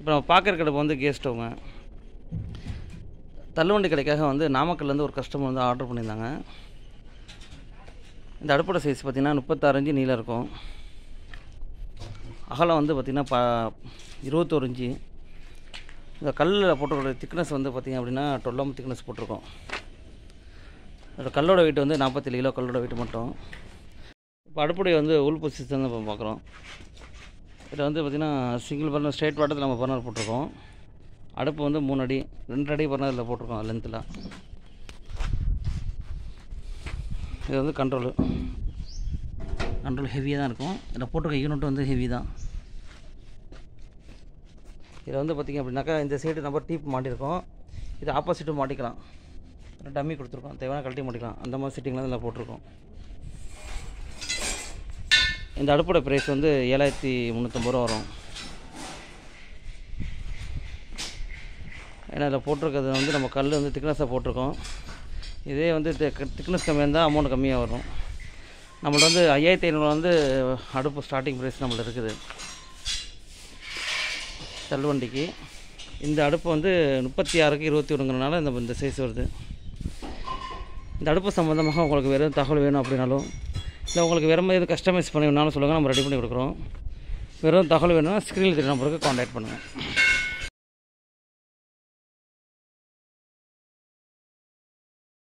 இப்போ நம்ம பார்க்குற கடப்பு வந்து கேஸ் ஸ்டவ்ங்க. தள்ளுவண்டி கடைக்காக வந்து நாமக்கல்லேருந்து ஒரு கஸ்டமர் வந்து ஆர்டர் பண்ணியிருந்தாங்க. இந்த அடுப்போட சைஸ் பார்த்திங்கன்னா முப்பத்தாறு நீளம் இருக்கும். அகலம் வந்து பார்த்திங்கன்னா ப இருபத்தோரு இஞ்சி இந்த கல்லில் போட்டிருக்கிற திக்னஸ் வந்து பார்த்திங்க அப்படின்னா டுவெல்லாம் திக்னஸ் போட்டிருக்கோம். அதோட கல்லோட வெயிட் வந்து நாற்பத்தேழு கிலோ கல்லோட வெயிட் மட்டும். இப்போ அடுப்புடைய வந்து உள் பொசிஷன் தான் இப்போ பார்க்குறோம். இதில் வந்து பார்த்திங்கன்னா சிங்கிள் பர்னர் ஸ்ட்ரெயிட் வாட்டத்தில் நம்ம பர்னர் போட்டிருக்கோம். அடுப்பு வந்து மூணு அடி ரெண்டு அடி பர்னர் இதில் போட்டிருக்கோம் லென்த்தில் இது வந்து கண்ட்ரோலு கண்ட்ரோல் ஹெவியாக தான் இருக்கும். இதில் போட்டிருக்க யூனிட் வந்து ஹெவி தான். இதில் வந்து பார்த்திங்க அப்படின்னாக்கா இந்த சைடு நம்ம டீப் மாட்டியிருக்கோம் இது ஆப்போசிட்டும் மாட்டிக்கலாம். டம்மி கொடுத்துருக்கோம். தேவையான கழட்டி மாட்டிக்கலாம். அந்த மாதிரி செட்டிங்லாம் இதில் போட்டிருக்கோம். இந்த அடுப்போட ப்ரைஸ் வந்து ஏழாயிரத்தி முந்நூற்றம்பது ரூபா வரும். ஏன்னா இதில் போட்டிருக்கிறது வந்து நம்ம கல் வந்து திக்னஸாக போட்டிருக்கோம். இதே வந்து திக்னஸ் கம்மியாக இருந்தால் அமௌண்ட் கம்மியாக வரும். நம்மள்ட்ட வந்து ஐயாயிரத்தி ஐநூறு வந்து அடுப்பு ஸ்டார்டிங் ப்ரைஸ் நம்மள்ட்ட இருக்குது. தள்ளுவண்டிக்கு. இந்த அடுப்பு வந்து முப்பத்தி ஆறுக்கு இருபத்தி ஒன்றுங்கிறனால இந்த இந்த சைஸ் வருது. இந்த அடுப்பு சம்மந்தமாக உங்களுக்கு வேறு தகவல் வேணும் அப்படின்னாலும் இல்லை உங்களுக்கு வேறு மாதிரி எது கஸ்டமைஸ் பண்ணி வேணாலும் சொல்லுங்கள் நம்ம ரெடி பண்ணி கொடுக்குறோம். வெறும் தகவல் வேணும்னா ஸ்க்ரீனில் தெரியும் நம்பருக்கு காண்டாக்ட் பண்ணுங்கள்